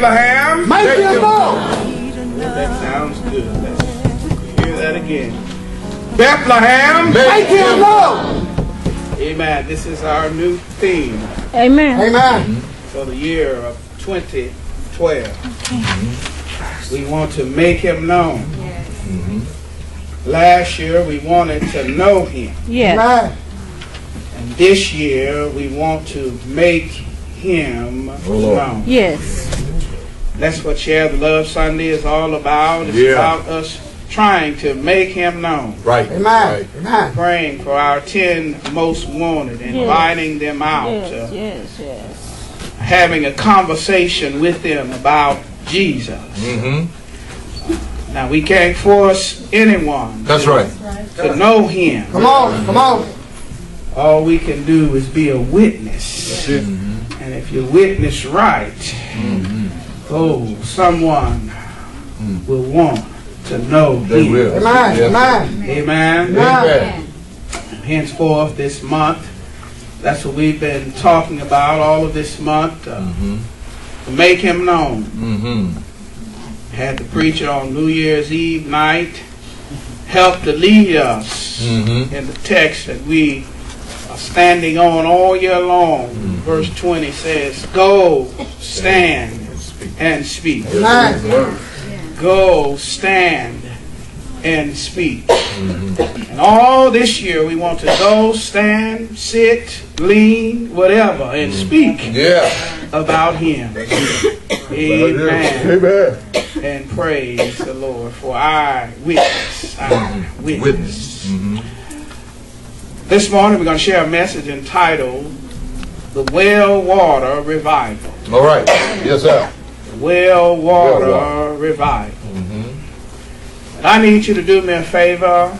Bethlehem. Make him known. That sounds good. Let's hear that again. Bethlehem. Make him known. Amen. This is our new theme Amen. Amen. for the year of 2012. We want to make him known. Last year we wanted to know him. Yes. Amen. And this year we want to make him oh, known. Yes. That's what Share the Love Sunday is all about. It's Yeah. about us trying to make him known. Right. Amen. Right. Amen. Praying for our 10 most wanted, inviting them out, Yes. uh, Yes. Yes. having a conversation with them about Jesus. Mm-hmm. Now, we can't force anyone That's right. to know him. Come on. Come on. All we can do is be a witness. And if you witness right, oh, someone will want to know They him. will. Amen. Yes. Amen. Amen. Amen. Henceforth, this month, that's what we've been talking about all of this month. Uh, to make him known. Mm-hmm. Had the preacher on New Year's Eve night help to lead us Mm-hmm. in the text that we are standing on all year long. Verse 20 says, Go, stand, and speak. Go, stand, and speak. Mm-hmm. And all this year we want to go, stand, sit, lean, whatever, and mm-hmm. speak Yeah. about Him. Amen. Amen. And praise the Lord for our witness. Our mm-hmm. witness. Witness. Mm-hmm. This morning we're going to share a message entitled The Well Water Revival. All right. Yes, sir. Well Water Well Revival. Mm-hmm. And I need you to do me a favor.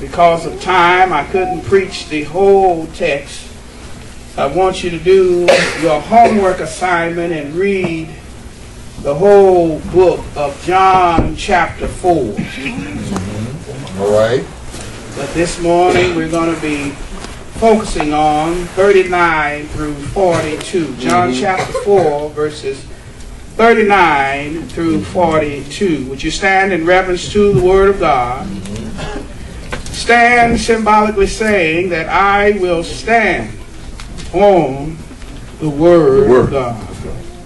Because of time, I couldn't preach the whole text. I want you to do your homework assignment and read the whole book of John chapter 4. All right. But this morning we're going to be focusing on 39 through 42. John chapter 4, verses 39 through 42. Would you stand in reverence to the Word of God? Stand symbolically saying that I will stand on the Word, The Word. of God.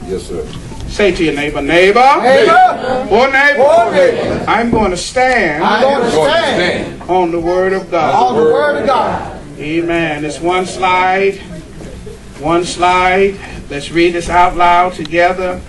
Yes, sir. Say to your neighbor, neighbor, Neighbor. or neighbor, Oh, neighbor. I'm going to stand I'm going to stand stand. on the Word of God. on the word of God. Amen. It's one slide. One slide. Let's read this out loud together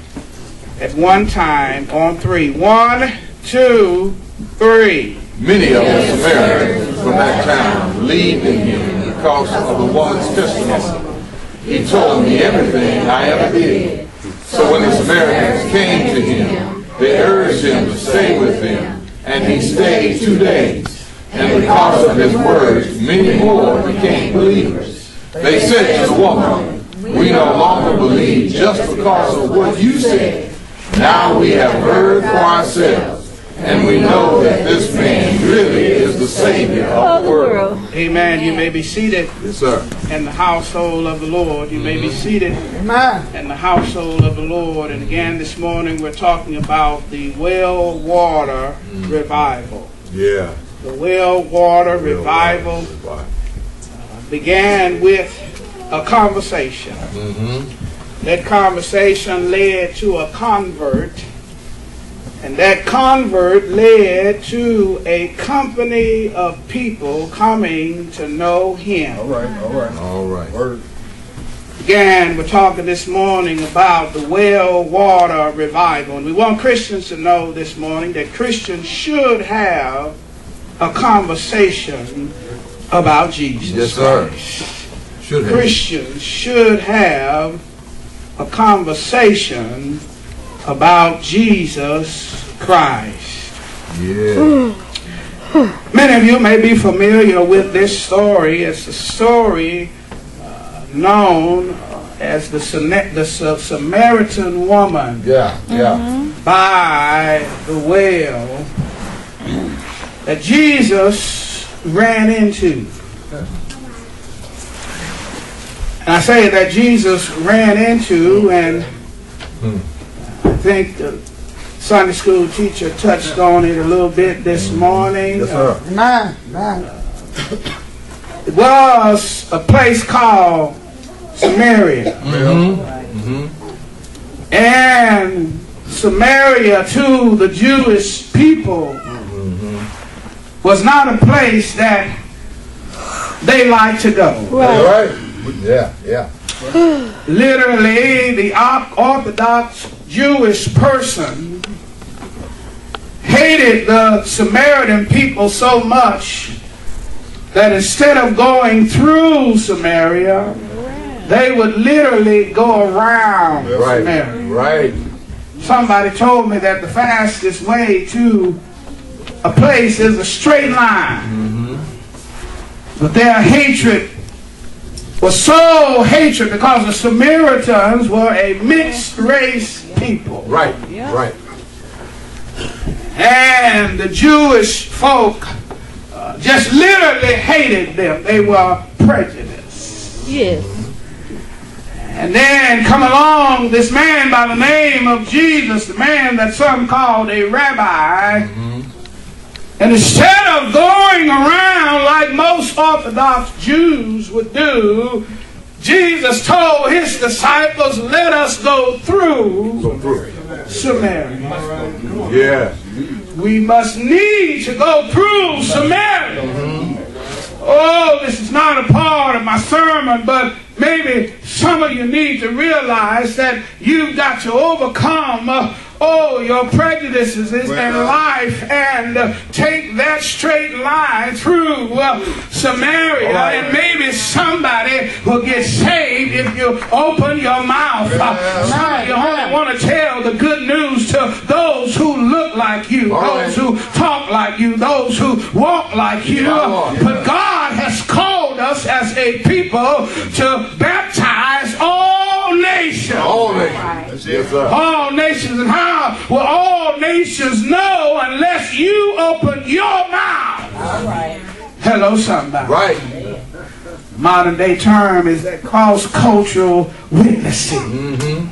at one time on three. One, two, three. Many of the Samaritans from that town believed in him because of the woman's testimony. He told me everything I ever did. So when the Samaritans came to him, they urged him to stay with them, and he stayed two days. And because of his words, many more became believers. They said to the woman, We no longer believe just because of what you said. Now we have heard for ourselves, and we know that this man really is the Savior of the world. Amen. You may be seated Yes, sir. in the household of the Lord. You may be mm-hmm. seated Amen. in the household of the Lord. And again, this morning we're talking about the well water mm. revival. Yeah. The well water revival uh, began with a conversation. Mm-hmm. That conversation led to a convert, and that convert led to a company of people coming to know him. right. All right. All right. Word. Again, we're talking this morning about the well water revival, and we want Christians to know this morning that Christians should have a conversation about Jesus. Yes, sir. Christ. Should have. Christians should have a conversation about Jesus Christ. Yeah. Many of you may be familiar with this story. It's a story uh, known uh, as the, Sane- the Samaritan woman Yeah. Yeah. by the well that Jesus ran into. I say that Jesus ran into, and hmm. I think the Sunday school teacher touched on it a little bit this hmm. morning. Yes, sir. Uh, Amen. Amen. It was a place called Samaria. Mm-hmm. Mm-hmm. And Samaria to the Jewish people mm-hmm. was not a place that they liked to go. All right. Yeah, yeah. Literally, the Orthodox Jewish person hated the Samaritan people so much that instead of going through Samaria, they would literally go around Right. Samaria. Right. Somebody told me that the fastest way to a place is a straight line. Mm-hmm. But their hatred was so hatred because the Samaritans were a mixed race people. Right. Right. And the Jewish folk uh, just literally hated them. They were prejudiced. Yes. And then come along this man by the name of Jesus, the man that some called a rabbi. And instead of going around like most Orthodox Jews would do, Jesus told his disciples, let us go through Go through. Samaria. Yeah. We must need to go through Samaria. Oh, this is not a part of my sermon, but maybe some of you need to realize that you've got to overcome, uh, oh, your prejudices and life and uh, take that straight line through uh, Samaria, and maybe somebody will get saved if you open your mouth. Uh, some of you only want to tell the good news to those who look like you, All those right. who talk like you, those who walk like you. My Lord. But God has called us as a people to baptize all nations. All nations. Yes, sir. All nations. And how will all nations know unless you open your mouth? All right. Hello, somebody. Right. Modern day term is that cross cultural witnessing.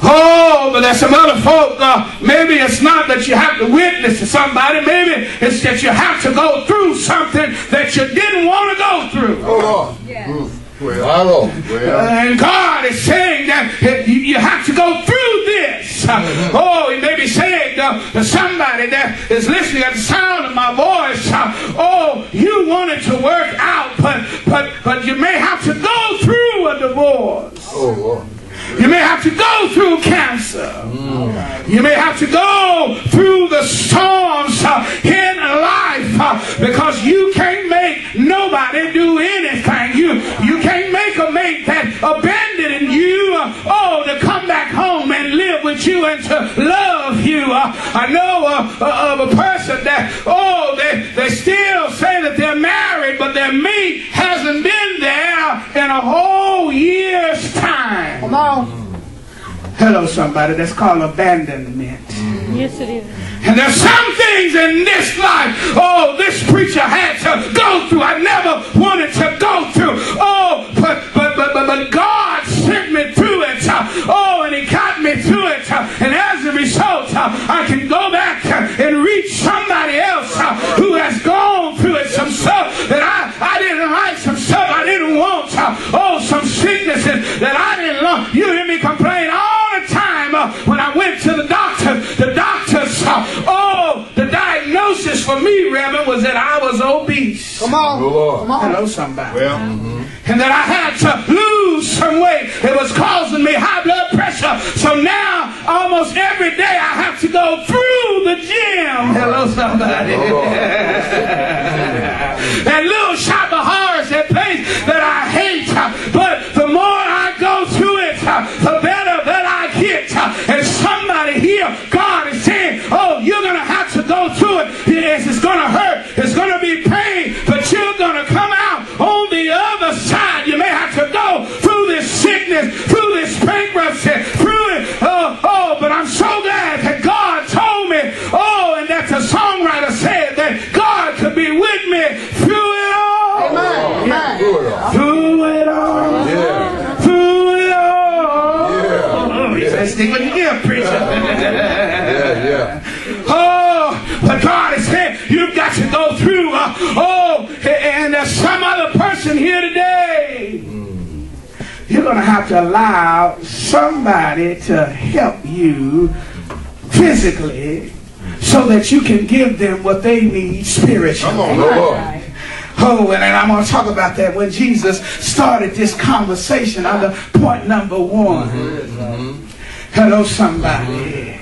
Oh, but there's some other folk. Uh, maybe it's not that you have to witness to somebody. Maybe it's that you have to go through something that you didn't want to go through. Oh, Lord. Mm. Well. Well, And God is saying that you, have to go through this. Uh, Oh, He may be saying to somebody that is listening at the sound of my voice, uh, oh, you wanted to work out, but but but you may have to go through a divorce. oh, Lord. You may have to go through cancer. You may have to go through the storms uh, in life uh, because you can't make nobody do anything. You you can't make a mate that abandoned you, uh, oh, to come back home and live with you and to love you. I know of a person that, oh, they, they still say that they're married, but their mate hasn't been there in a whole year's time. Come on. Hello, somebody. That's called abandonment. Yes, it is. And there's some things in this life, oh, this preacher had to go through. I never wanted to go through. Oh, but but but but, but God sent me through it. Uh, Oh, and He got me through it. Uh, And as a result, uh, I can go back and reach somebody else who has gone through it. Some stuff that I, I didn't like, some stuff I didn't want. Oh, some sicknesses that I didn't love. You hear me complain all I was obese. Come on. Lord. Come on. Hello, somebody. Well, And that I had to lose some weight. It was causing me high blood pressure. So now, almost every day, I have to go through the gym. Hello, somebody. stick with him, preacher. Yeah, yeah. Oh, but God has said you've got to go through. Uh, oh, and there's some other person here today. You're going to have to allow somebody to help you physically so that you can give them what they need spiritually. Come on, Lord. Oh, and I'm going to talk about that when Jesus started this conversation under point number one. Hello, somebody.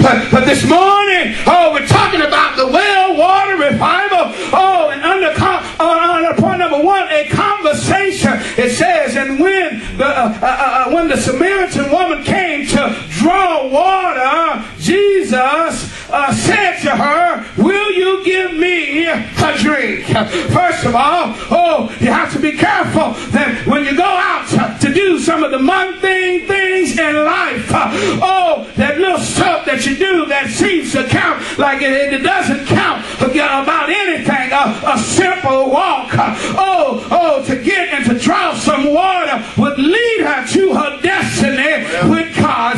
But, but this morning, oh, we're talking about the well water revival. Oh, and under, uh, under point number one, a conversation. It says, and when the uh, uh, uh, when the Samaritan woman came to draw water, Jesus uh, said to her, "Will you give me a drink?" First of all, oh, you have to be careful that when you go out to, do some of the mundane things in life, uh, oh, that little stuff that you do that seems to count like it, it doesn't count about anything. A, a simple walk, uh, oh, oh, to get and to draw some water would lead her to her destiny with God.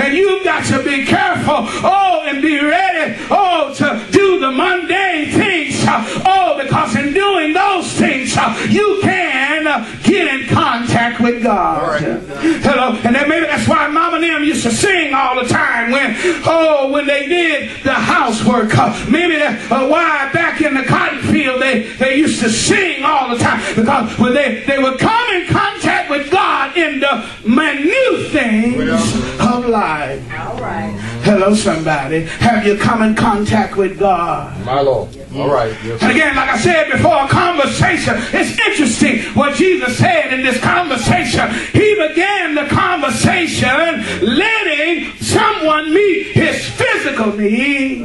And you've got to be careful, oh, and be ready, oh, to do the mundane things, oh, because in doing those things, you can uh, get in contact with God. Hello, and that maybe that's why Mama and them used to sing all the time when, oh, when they did the housework. Maybe that uh, why back in the cotton field they, they used to sing all the time because when they, they would come in contact with God in the minute things of life. All right. Hello, somebody. Have you come in contact with God? My Lord. All right. Yes, And again, like I said before, a conversation. It's interesting what Jesus said in this conversation. He began the conversation letting someone meet his physical need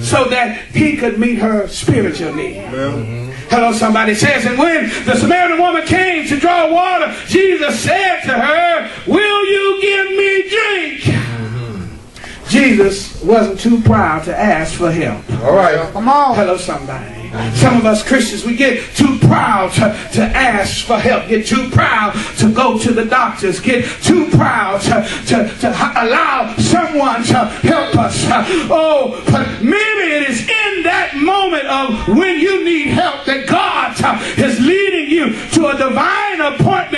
so that he could meet her spiritual need. Mm-hmm. Hello, somebody says, and when the Samaritan woman came to draw water, Jesus said to her, Will you give me drink? Mm-hmm. Jesus wasn't too proud to ask for help. All right. Come on. Hello, somebody. Some of us Christians, we get too proud to, to ask for help, get too proud to go to the doctors, get too proud to, to, to allow someone to help us. Oh, but maybe it is in that moment of when you need help that God is leading you to a divine appointment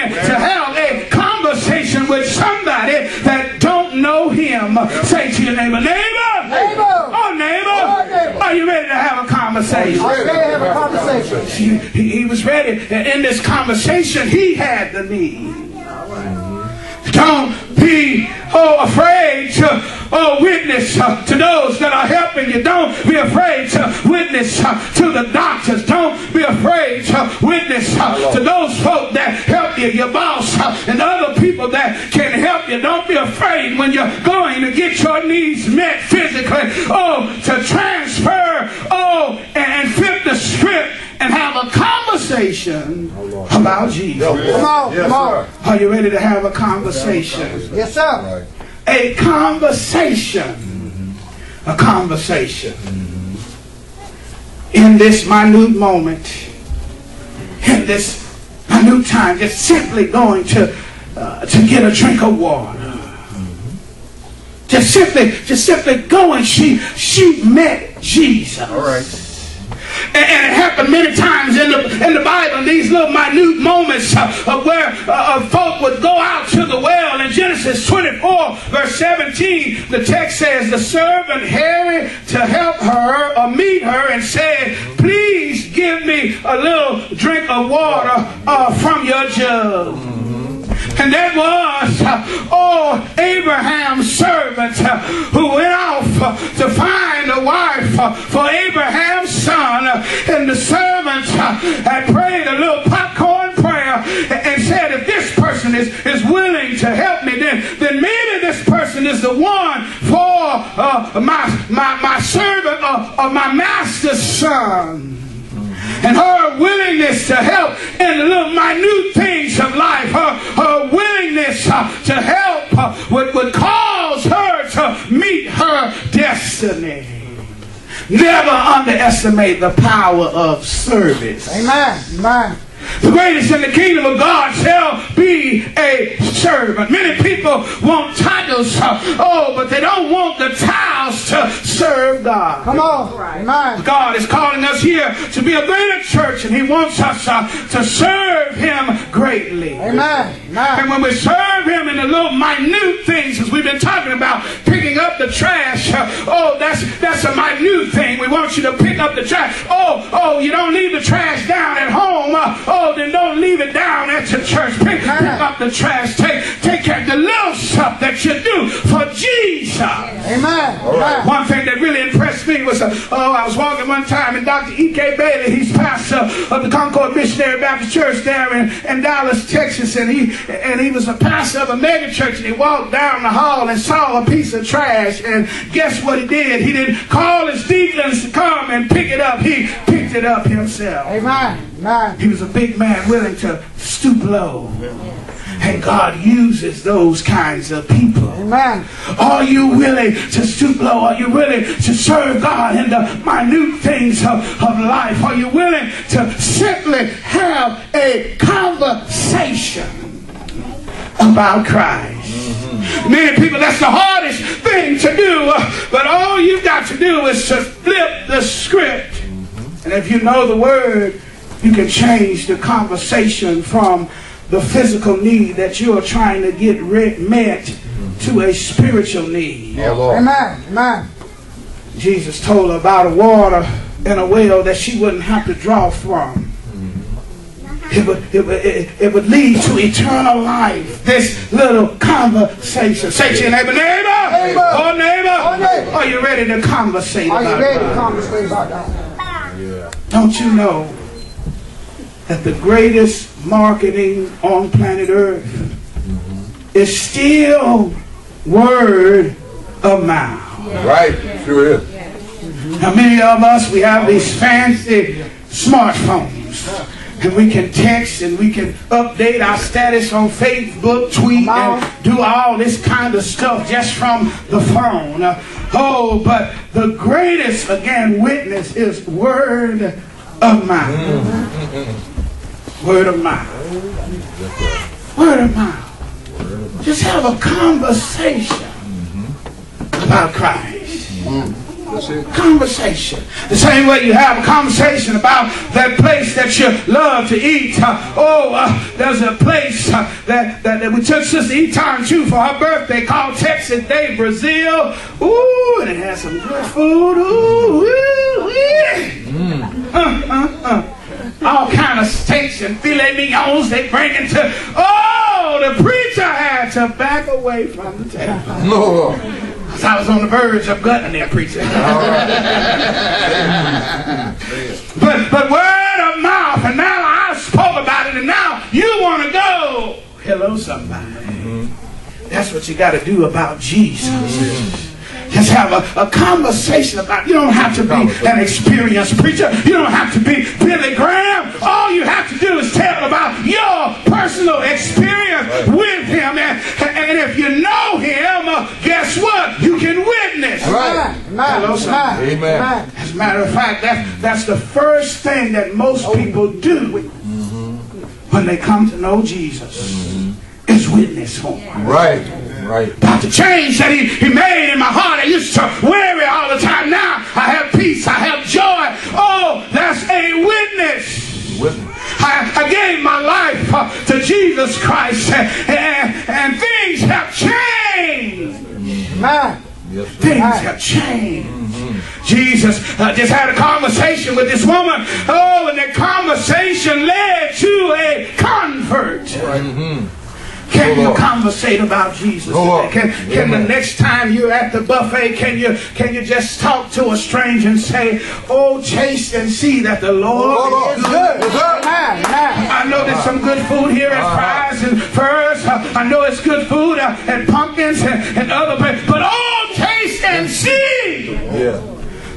him. Say to your neighbor, neighbor, Neighbor. oh neighbor, Oh, neighbor. are you ready to have a conversation? Ready to have a conversation. He, he, he was ready. And in this conversation, he had the need. Don't be oh, afraid to oh, witness uh, to those that are helping you. Don't be afraid to witness uh, to the doctors. Don't be afraid to witness uh, to those folk that help you, your boss, uh, and other people that can help you. Don't be afraid when you're going to get your needs met physically. Oh, to transfer, oh, and flip the script and have a conversation about Jesus. Come on. Yes, Come on. sir. Are you ready to have a conversation? Yes, sir. A conversation. A conversation. In this minute moment, in this minute time, just simply going to uh, to get a drink of water. Just simply, just simply going. She she met Jesus. All right. And, and it happened many times in the in the Bible. These little minute moments uh, of where uh, uh, folk would go out to the well. In Genesis 24, verse 17, the text says, "The servant hurried to help her or meet her and said, Please give me a little drink of water uh, from your jug." And that was, uh, oh, Abraham's servant uh, who went off uh, to find a wife for Abraham's son. And the servant had prayed a little popcorn prayer and, and said, if this person is, is willing to help me, then, then maybe this person is the one for uh, my, my, my servant or, or my master's son and her willingness to help in the little minute things of life, her, her willingness uh, to help uh, would, would cause her to meet her destiny. Never underestimate the power of service. Amen. Amen. The greatest in the kingdom of God shall be a servant. Many people want titles, uh, oh, but they don't want the titles to serve God. Come on. Amen. God is calling us here to be a greater church, and He wants us uh, to serve Him greatly. Amen. And when we serve Him in the little minute things, as we've been talking about, picking up the trash, uh, oh, that's that's a minute thing. We want you to pick up the trash. Oh, oh, you don't leave the trash down at home. Uh, oh, then don't leave it down at your church. Pick, pick up the trash. Take take care of the little stuff that you do for Jesus. Amen. Amen. One thing that really impressed me was, uh, oh, I was walking one time and Dr. E.K. Bailey, he's pastor of the Concord Missionary Baptist Church there in, in Dallas, Texas, and he and he was a pastor of a mega church, and he walked down the hall and saw a piece of trash, and guess what he did? He didn't call his deacons to come and pick it up. He picked it up himself. Amen. Amen. He was a big man willing to stoop low. And God uses those kinds of people. Amen. Are you willing to stoop low? Are you willing to serve God in the minute things of, of life? Are you willing to simply have a conversation about Christ? Many people, that's the hardest thing to do, but all you've got to do is to flip the script. And if you know the word, you can change the conversation from the physical need that you are trying to get re- met to a spiritual need. Yeah, Lord. Amen. Amen. Jesus told her about a water in a well that she wouldn't have to draw from. Mm-hmm. It would, it, would, it, it would lead to eternal life. This little conversation. Say to your neighbor, neighbor, Neighbor. oh neighbor, Oh, neighbor. are you ready to conversate Are you ready to conversate about that? Don't you know that the greatest marketing on planet Earth is still word of mouth? Right. Sure is. Now, many of us, we have these fancy smartphones. And we can text and we can update our status on Facebook, tweet, and do all this kind of stuff just from the phone. Uh, oh, but the greatest, again, witness is word of mouth. Mm-hmm. Word of mouth. Word of mouth. Just have a conversation mm-hmm. about Christ That's it. Conversation. The same way you have a conversation about that place that you love to eat. Uh, oh, uh, there's a place uh, that, that, that we took Sister Eaton to for her birthday called Texas de Brazil. Ooh, and it has some good food. Ooh, ooh, yeah. Uh, uh, uh. All kind of steaks and filet mignons they bring into. Oh, the preacher had to back away from the table. Lord. So I was on the verge of gutting there, preacher. but but word of mouth, and now I spoke about it, and now you want to go. Hello, somebody. Mm-hmm. That's what you got to do about Jesus. Mm-hmm. Just have a, a conversation about. You don't have to be an experienced preacher. You don't have to be Billy Graham. All you have to do is tell about your personal experience with him, and, and if you know him, uh, guess what? You can witness. Right. Amen. Hello, somebody. Amen. Amen. As a matter of fact, that's, that's the first thing that most people do when they come to know Jesus is witness for him. Right. Right. About the change that he, he made in my heart. I used to worry all the time. Now I have peace. I have joy. Oh, that's a witness. Witness. I, I gave my life uh, to Jesus Christ and, and, and things have changed. Amen. Yes. Things have changed. Jesus uh, just had a conversation with this woman. Oh, and that conversation led to a convert. Can you conversate about Jesus? Can, can the next time you're at the buffet, can you can you just talk to a stranger and say, "Oh, taste and see that the Lord is good." good. Amen. Amen. I know there's some good food here at fries and furs. I know it's good food uh, and pumpkins and, and other places. But oh, taste and see Yeah.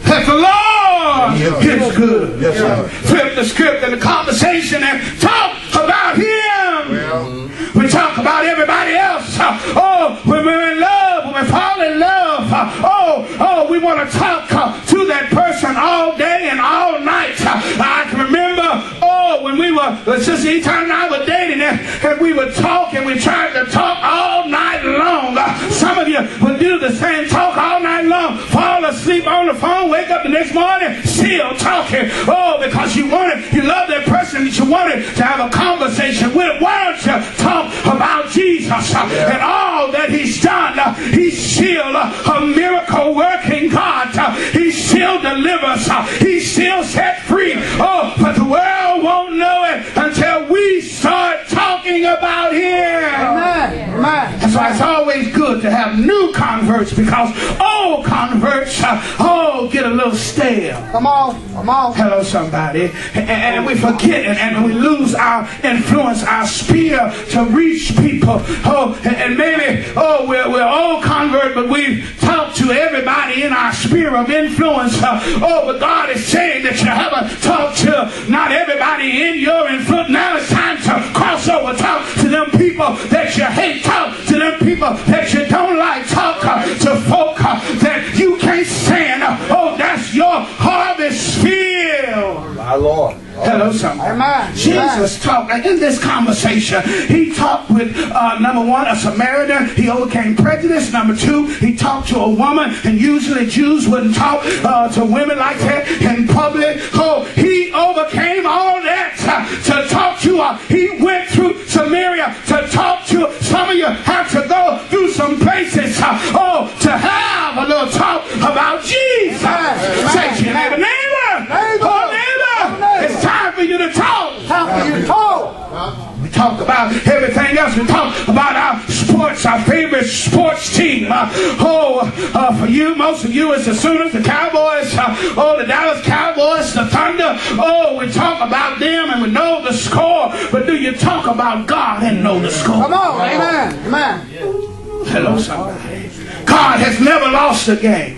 that the Lord is good. Yes, sir. Flip the script and the conversation and talk about Him. We talk about everybody else. Uh, Oh, when we're in love, when we fall in love. uh, Oh, oh, we want to talk uh, to that person all day and all night. Uh, I can remember, oh, when we were uh, Sister Eaton and I were dating and, and we would talk and we tried to talk all night long. Some of you would do the same talk all night long, fall asleep on the phone, wake up the next morning, still talking. Oh, because you wanted, you love that person that you wanted to have a conversation with. Why don't you talk about Jesus uh, and all that he's done? He's still a miracle working God. He still delivers. He still set free. Oh, but the world won't know it until we start talking about him. Amen. Amen. Why it's always good to have new converts because old converts, uh, oh, get a little stale. Come on. Come on. Hello, somebody. And, and we forget and, and we lose our influence, our spear to reach people. Oh, and, and maybe, oh, we're, we're old convert, but we've talked to everybody in our sphere of influence. Uh, oh, but God is saying that you haven't talked to not everybody in your influence. Now it's time to cross over, talk to them people that you hate, talk to them people that you don't like, talk uh, to folk uh, that you can't stand. Uh, oh, that's your harvest field. My Lord. Hello, somebody. Amen. Jesus talked in this conversation. He talked with uh, number one, a Samaritan. He overcame prejudice. Number two, he talked to a woman, and usually Jews wouldn't talk uh, to women like that in public. Oh, he overcame all that uh, to talk to her. He went through Samaria to talk to. Some of you have to go through some places. uh, oh, to have a little talk about Jesus. Amen. Say your neighbor, neighbor, oh neighbor, neighbor. it's time for you to talk. Time for you to talk. We talk about everything else. We talk about our sports, our favorite sports team. Uh, oh, uh, for you, most of you, it's the Sooners, the Cowboys, uh, oh, the Dallas Cowboys, the Thunder. Oh, we talk about them and we know the score. But do you talk about God and know the score? Come on. Amen. Amen. Hello, somebody. God has never lost a game.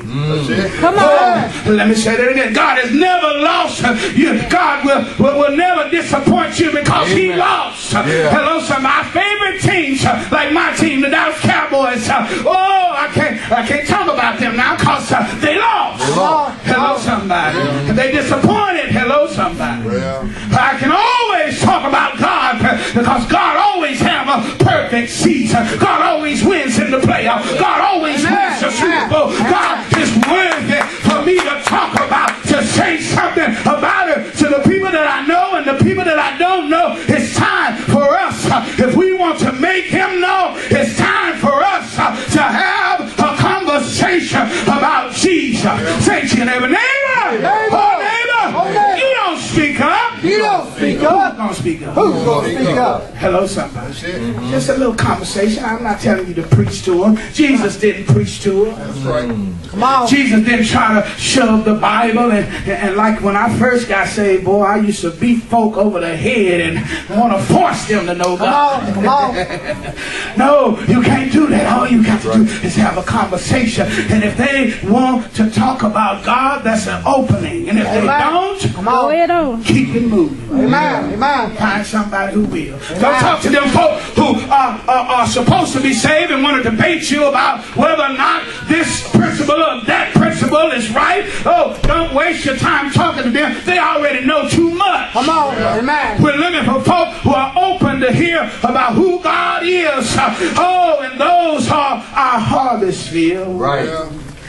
Come on. Oh, let me say that again. God has never lost. You, God will, will, will never disappoint you because He lost. Yeah. Hello, some of my favorite teams, uh, like my team, the Dallas Cowboys. uh, Oh, I can't, I can't talk about them now because uh, they lost. They lost. Hello, somebody. They disappointed. Hello, somebody. Well. I can always talk about God because God always have a perfect season. God always wins in the playoffs. God always wins the Super Bowl. God is worthy for me to talk about, to say something about it to the people that I know and the people that I don't know. It's time for us, uh, if we want to make him know, it's time for us uh, to have a conversation about Jesus. Say to your neighbor, neighbor, Neighbor. oh neighbor, Oh, neighbor. you don't speak up. You don't speak Who's up. gonna speak up? Who's going to speak up? Hello, somebody. Mm-hmm. Just a little conversation. I'm not telling you to preach to him. Jesus didn't preach to him. That's right. Mm. Come on. Jesus didn't try to shove the Bible and, and, and like when I first got saved, boy, I used to beat folk over the head and want to force them to know Come God. on. Come on. No, you can't do that. All you got to do is have a conversation. And if they want to talk about God, that's an opening. And if they don't, Come on. on. keep it moving. Amen. Amen. Find somebody who will. Don't talk to them folk who are, are, are supposed to be saved and want to debate you about whether or not this principle or that principle is right. Oh, don't waste your time talking to them. They already know too much. Come on. Amen. We're looking for folk who are open to hear about who God is. Oh, and those are our harvest field. Right.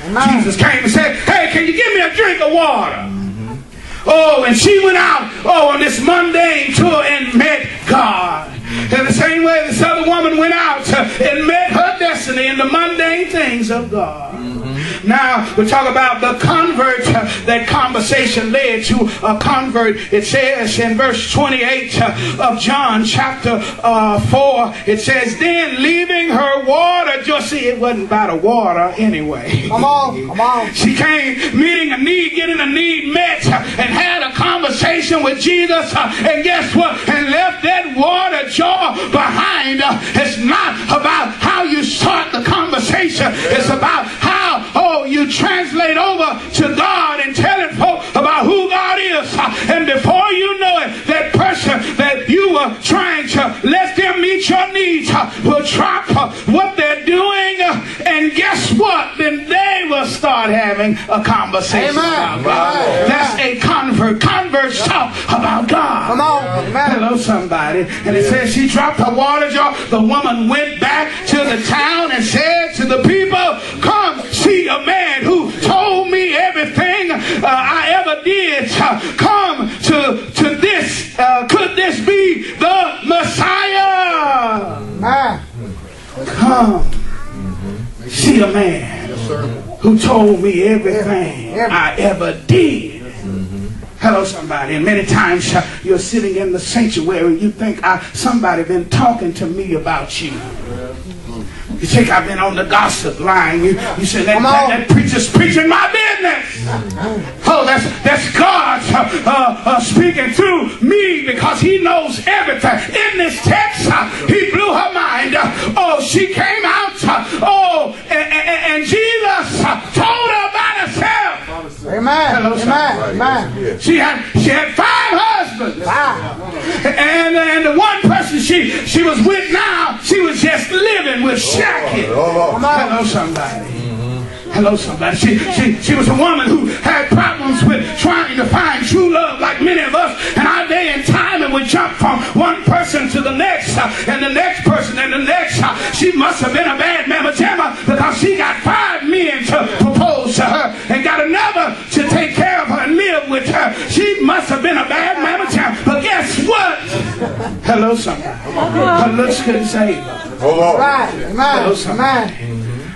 Amen. Jesus came and said, Hey, can you give me a drink of water? Oh, and she went out, oh, on this mundane tour and met God. In the same way this other woman went out and met her destiny in the mundane things of God. Now, we talk about the convert uh, that conversation led to a convert. It says in verse 28 uh, of John chapter uh, 4, it says, Then leaving her water, just see, it wasn't about the water anyway. Come on. Come on. She came meeting a need, getting a need met, and had a conversation with Jesus. uh, And guess what? And left that water jar behind. It's not about how you start the conversation. It's about how, oh, you translate over to God and telling folk about who God is. And before you know it, that person that you were trying to let them meet your needs uh, will drop uh, what they're doing. uh, And guess what? Then they will start having a conversation Amen. about God. Amen. That's a convert. Converts talk about God. Come on. Amen. Hello, somebody. And it says she dropped her water jar. The woman went back to the town and said to the people, Come see a man who told me everything uh, I ever did. Uh, Come to, to this. Uh, could this be the Messiah? Amen. Come see a man who told me everything I ever did. Hello, somebody. And many times you're sitting in the sanctuary, you think I, somebody been talking to me about you. You think I've been on the gossip line. You, you say that, that, that preacher's preaching my business. Oh, that's that's God uh, uh, uh, speaking through me because He knows everything. In this text, uh, He blew her mind. Uh, oh, she came out. uh, oh, and, and, and Jesus told her. Amen. Hello, Amen. Amen. She had she had five husbands. Ah. And, and the one person she, she was with now, she was just living with Shaki. Come on. Hello, somebody. Hello, somebody. She, she, she was a woman who had problems with trying to find true love like many of us. And our day and time, and we jump from one person to the next, uh, and the next person, and the next. uh, She must have been a bad mama jamma because she got five men to propose to her and got another to take care of her and live with her. She must have been a bad mama jamma. But guess what? Hello, somebody. Her looks couldn't save her. Hold on. Right. Hello, Amen. somebody.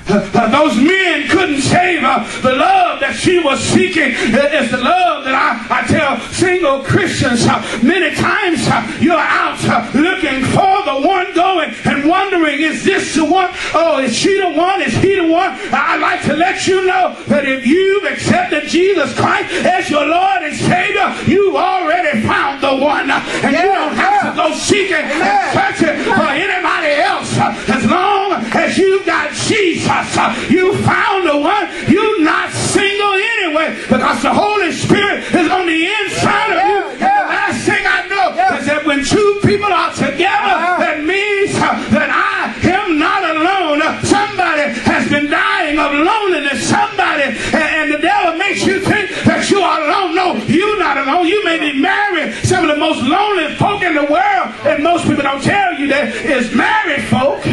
Uh, those men couldn't save her. The love that she was seeking is the love that I, I tell single Christians uh, many times uh, you're out looking for the one going and wondering, is this the one? Oh, is she the one? Is he the one? I'd like to let you know that if you've accepted Jesus Christ as your Lord and Savior, you've already found the one. And you don't have to go seeking and searching for anybody else. As long as you've got Jesus, you found the one. You're not single anyway because the Holy Spirit is on the inside of you. And the last thing I know is that when two people are together, that means uh, that I am not alone. Uh, Somebody has been dying of loneliness. Somebody, and, and the devil makes you think that you are alone. No, you're not alone. You may be married. Some of the most lonely folk in the world, and most people don't tell you that, is married folk.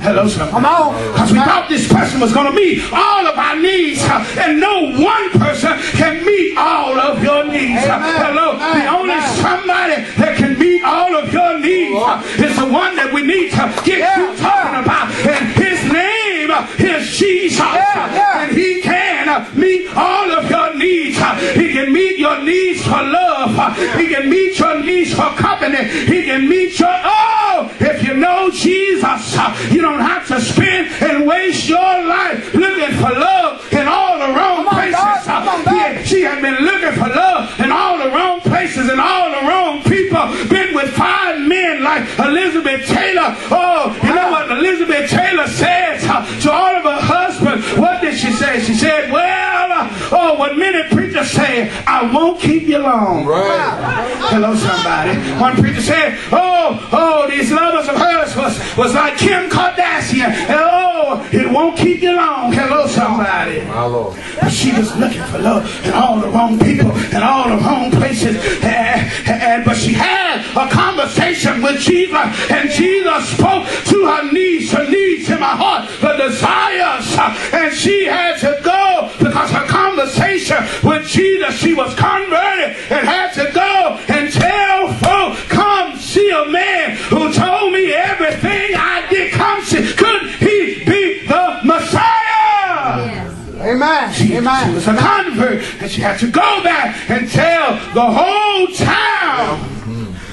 Hello, somebody. Come on. Because we thought this person was going to meet all of our needs, and no one person can meet all of your needs. Amen. Hello. The only Amen. somebody that can meet all of your needs is the one that we need to get Yeah, you talking about. And his name is Jesus. Yeah, yeah. And he can meet all of your needs. He can meet your needs for love. He can meet your needs for company. He can meet your, oh, know Jesus, you don't have to spend and waste your life looking for love in all the wrong on, places. God. She had been looking for love in all the wrong places and all the wrong people. Been with five men like Elizabeth Taylor. Oh, you know what Elizabeth Taylor said to all of her husbands? What did she say? She said, well, uh, oh, what many preachers say, I won't keep you long. Right. Hello, somebody. One preacher said, "Oh, oh, these lovers of hers was was like Kim Kardashian. And, oh, it won't keep you long." Hello, somebody. My Lord. But she was looking for love in all the wrong people and all the wrong places. And, and- but she had a conversation with Jesus, and Jesus spoke to her needs, her needs in my heart, the a convert, and she had to go back and tell the whole town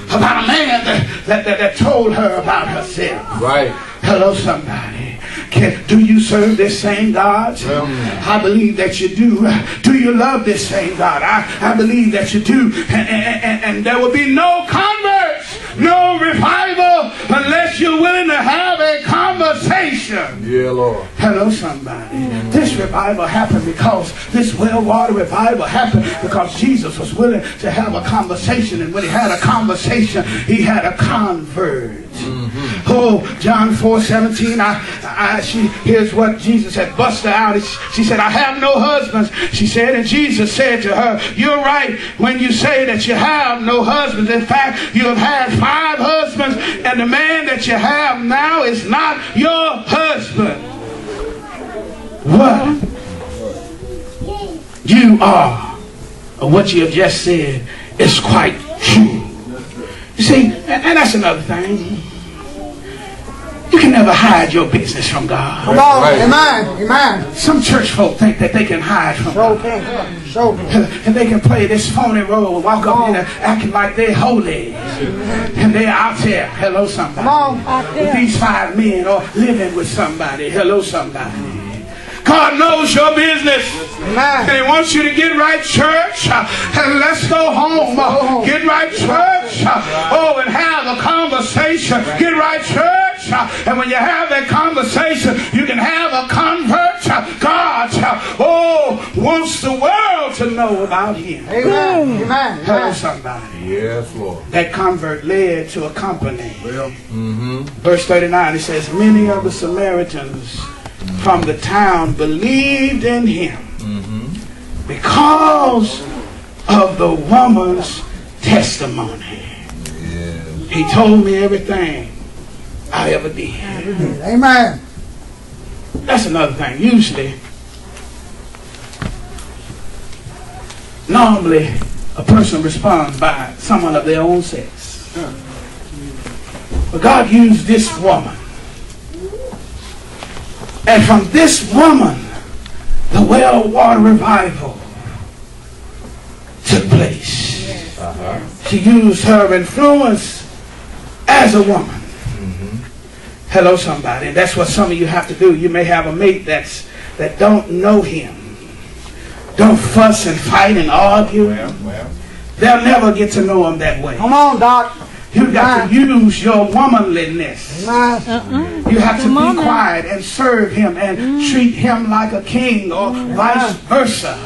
about a man that, that, that, that told her about herself. Right. Hello, somebody. Can, do you serve this same God? I believe that you do. Do you love this same God? I, I believe that you do. And, and, and, there will be no converts, no revival, unless you're willing to have a conversation. Yeah, Lord. Hello, somebody. This revival happened because this well water revival happened because Jesus was willing to have a conversation. And when he had a conversation, he had a convert. Mm-hmm. Oh, John 4 17. I, I, she, here's what Jesus had busted out. She said, I have no husbands. She said, and Jesus said to her, You're right when you say that you have no husbands. In fact, you have had five husbands, and the man that you have now is not your husband. What you are, or what you have just said, is quite true. You see, and that's another thing. You can never hide your business from God. Come on. Amen. Amen. Some church folk think that they can hide from Show God. can. Show. And they can play this phony role, and walk up in there acting like they're holy. And they're out there, hello somebody. Come on. With these five men or living with somebody, hello somebody. God knows your business. And Amen. he wants you to get right, church. uh, And let's go home. uh, Get right, church. uh, Oh, and have a conversation. Get right, church. uh, And when you have that conversation, you can have a convert. uh, God, uh, oh, wants the world to know about him. Amen. Amen. Hello, somebody. Yes, Lord. That convert led to a company. Well, mm-hmm. Verse 39, it says, Many of the Samaritans from the town believed in him because of the woman's testimony. He told me everything I ever did. Amen. That's another thing. Usually, normally, a person responds by someone of their own sex. But God used this woman. And from this woman, the well water revival took place. Uh-huh. She used her influence as a woman. Mm-hmm. Hello, somebody. And that's what some of you have to do. You may have a mate that's that don't know him. Don't fuss and fight and argue. They'll never get to know him that way. Come on, Doc. You've got to use your womanliness. Amen. You have to Come on be now. quiet and serve him and treat him like a king or vice versa.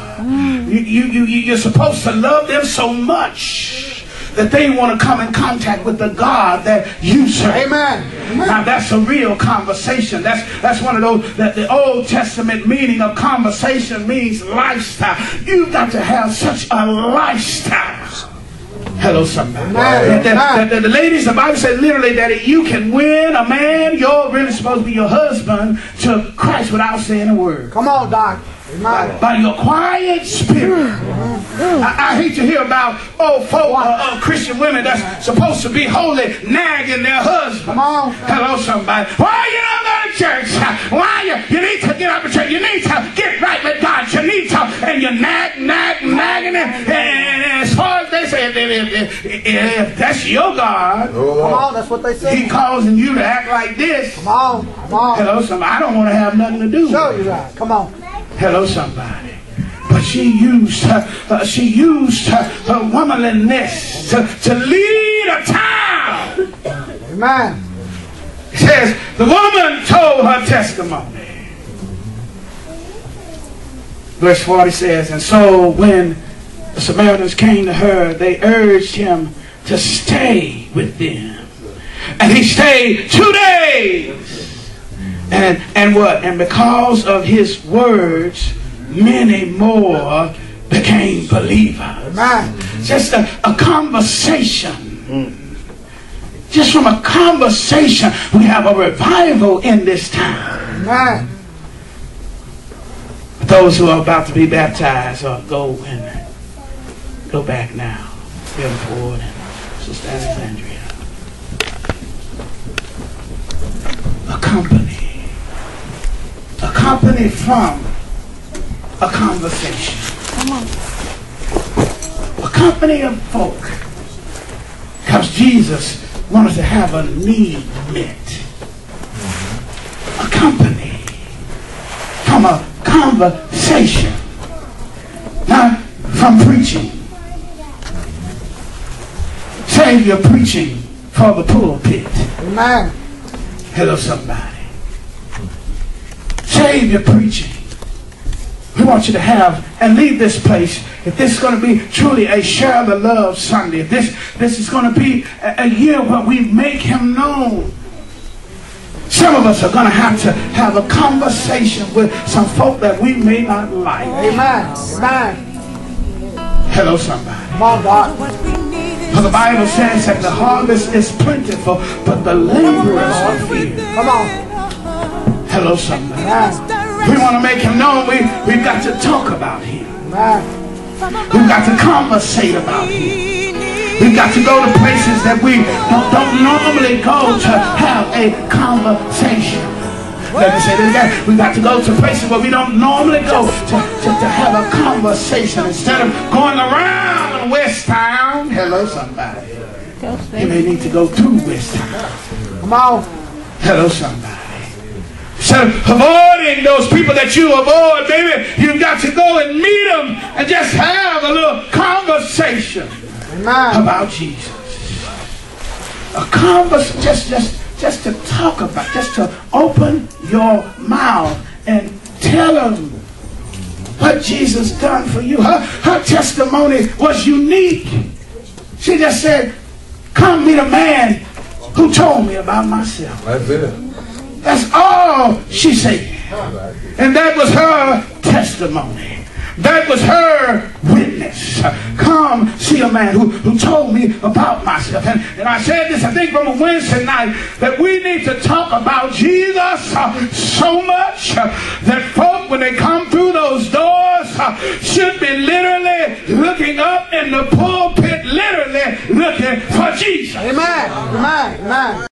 You, you, you, you- you're supposed to love them so much that they want to come in contact with the God that you serve. Amen. Now that's a real conversation. That's that's one of those that the Old Testament meaning of conversation means lifestyle. You've got to have such a lifestyle. Hello, somebody. The, ladies, the Bible said literally that you can win a man, you're really supposed to be your husband, to Christ without saying a word. Come on, Doc. By your quiet spirit. I, I hate to hear about old folk, uh, uh, Christian women that's supposed to be holy, nagging their husband. Come on. Hello, somebody. Why you don't go to church? Why you, you need to get up and church? You need to get right with God. You need to, and you nag, nag, nagging it. And, and as far as they say, if, if, if, if that's your God, Come on. That's what they say. He causing you to act like this. Come on. Come on. Hello, somebody. I don't want to have nothing to do with Show you that. Come on. Hello, somebody. But she used her, uh, she used her, her womanliness to, to lead a town. Amen. It says the woman told her testimony. Verse 40 says, And so when the Samaritans came to her, they urged him to stay with them. And he stayed two days. And, and what? And because of his words, many more became believers. Just a, a conversation. Just from a conversation, we have a revival in this town. Amen. Those who are about to be baptized, or go and go back now. Bill Ford and Sister Alexandria. A company. A company from a conversation. A company of folk. Because Jesus wanted to have a need met. A company from a conversation, not from preaching. Save your preaching for the pulpit. Amen. Hello, somebody. Save your preaching we want you to have and leave this place. If this is going to be truly a share the love Sunday, if this this is going to be a, a year where we make Him known. Some of us are going to have to have a conversation with some folk that we may not like. Amen. Amen. Hello, somebody. Come on, God. For the Bible says that the harvest is plentiful, but the laborers are few. Come on. Hello, somebody. We want to make him known. We, we've got to talk about him. We've got to conversate about him. We've got to go to places that we don't, don't normally go to have a conversation. Let me say this again. We've got to go to places where we don't normally go to, to, to have a conversation. Instead of going around West Town, hello somebody. You may need to go to West Town. Come on. Hello, somebody. So avoiding those people that you avoid, baby, you've got to go and meet them and just have a little conversation Amen. about Jesus. A conversation, just, just, just to talk about, just to open your mouth and tell them what Jesus done for you. Her, her testimony was unique. She just said, come meet a man who told me about myself. That's it. That's all she said. And that was her testimony. That was her witness. Come see a man who, who told me about myself. And, and I said this, I think, from a Wednesday night, that we need to talk about Jesus uh, so much uh, that folk, when they come through those doors, uh, should be literally looking up in the pulpit, literally looking for Jesus. Amen. Amen. Amen.